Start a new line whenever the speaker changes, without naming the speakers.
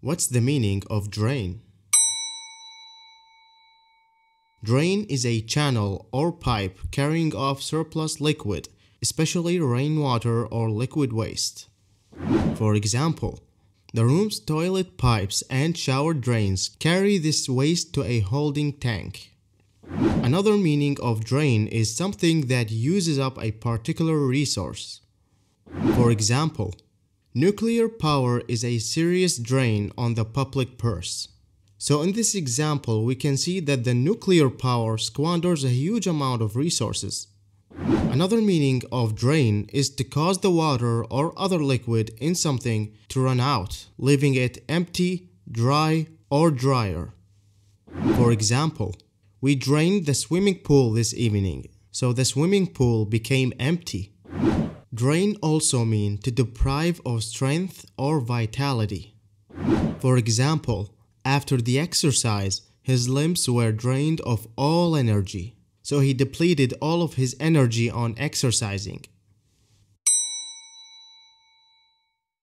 What's the meaning of drain? Drain is a channel or pipe carrying off surplus liquid, especially rainwater or liquid waste. For example, the room's toilet pipes and shower drains carry this waste to a holding tank. Another meaning of drain is something that uses up a particular resource. For example, nuclear power is a serious drain on the public purse. So in this example, we can see that the nuclear power squanders a huge amount of resources. Another meaning of drain is to cause the water or other liquid in something to run out, leaving it empty, dry, or drier. For example, we drained the swimming pool this evening, so the swimming pool became empty. Drain also mean to deprive of strength or vitality. For example, after the exercise, his limbs were drained of all energy, so he depleted all of his energy on exercising.